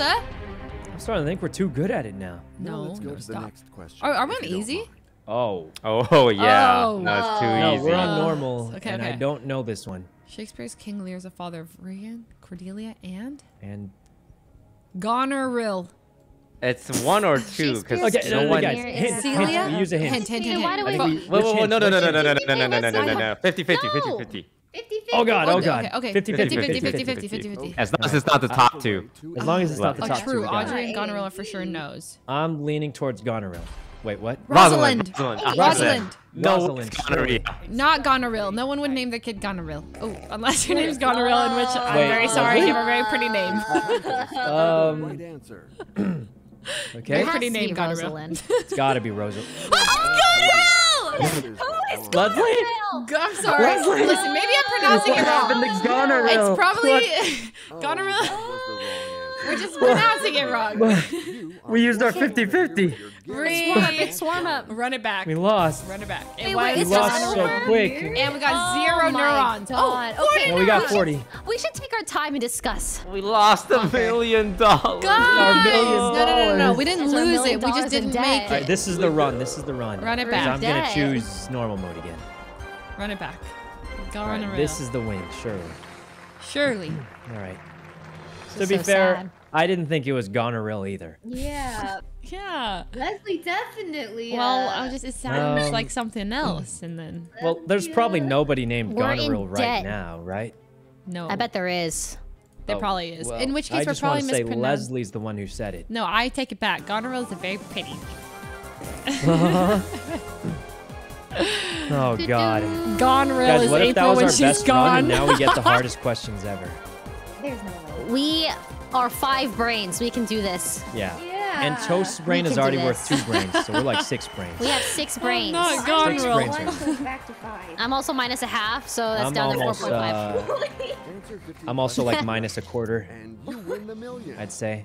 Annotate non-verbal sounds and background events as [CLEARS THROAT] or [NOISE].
answer. I'm starting to think we're too good at it now. No, let's go no, to the next question. Are, are we on easy? mind. Oh. Oh yeah. Oh. No, it's too No, easy. we're on Uh, normal, okay, and I don't know this one. Shakespeare's King Lear is the father of Regan, Cordelia, and And Goneril. It's one or two because okay, no no, no, one. guys, Here hint, is- hint, Celia? we use a hint. Hint, hint, Hey, hint, why hint. do we- I think Whoa, Which whoa, whoa, hint? no, no, Which no, no, hint? no, no, no, no, no, no, no, no, Hey, no. 50, 50, 50, No. 50, 50. Oh god, oh Okay, god. okay, okay. 50 50 50, 50 50, 50 50, 50. As long as it's not the top two. As long as it's not the Oh, top two. true. we got it. Audrey and A, Goneril for sure knows. I'm leaning towards Goneril. Wait, what? Rosalind. Rosalind. Rosalind. Rosalind. No, Rosalind, it's gonorrhea. Not Goneril. No one would name their kid Goneril. Oh, unless your name's Goneril, in which I'm Wait, very what? sorry. You have a very pretty name. [LAUGHS] Um, okay. It has pretty to name, Goneril. Rosalind. It's gotta be Rosalind. Answers are Leslie? I'm sorry. Leslie. Listen, maybe I'm pronouncing it wrong. to Goneril? It's probably [LAUGHS] Oh, Goneril. that was the wrong answer. We're just pronouncing it wrong. [LAUGHS] We used our 50-50. Breathe. Big swarm up. Run it back. We lost. Run it back. It Wait, was wait, We it's lost just so quick. And we got zero Oh my neurons. God. Oh, okay. Well, we got should- 40. We should take our time and discuss. We lost a million dollars. Guys! million No, no, no, no, no. We didn't That's lose it. We just didn't debt. make All right, it. this is the run. This is the run. Run it back. I'm gonna choose normal mode again. Run it back. Go All run right, around. this is the win, surely. Surely. [CLEARS THROAT] All right. To be so fair, sad. I didn't think it was Goneril either. Yeah, [LAUGHS] Yeah. Leslie definitely. Well, uh, I just it sounds Um, like something else, and then Well, there's probably nobody named We're Goneril right debt. now, right? No, I bet there is. there Oh, probably is. well, In which I case, we're just want probably to say mispronouncing. Leslie's the one who said it. No, I take it back. Goneril is a very pretty. Uh-huh. [LAUGHS] Oh [LAUGHS] God. Goneril Guys, is what if that was when our she's best run gone. and now we get the hardest [LAUGHS] questions ever? there's no way. We are five brains. We can do this. Yeah. Yeah. And Toast's brain We is already worth two brains, so we're like [LAUGHS] six brains. We have six brains. not Six Goneril. brains One [LAUGHS] back to five. I'm also minus a half, so that's I'm down to 4.5. uh, [LAUGHS] I'm also like minus a quarter, and you win the million. I'd say.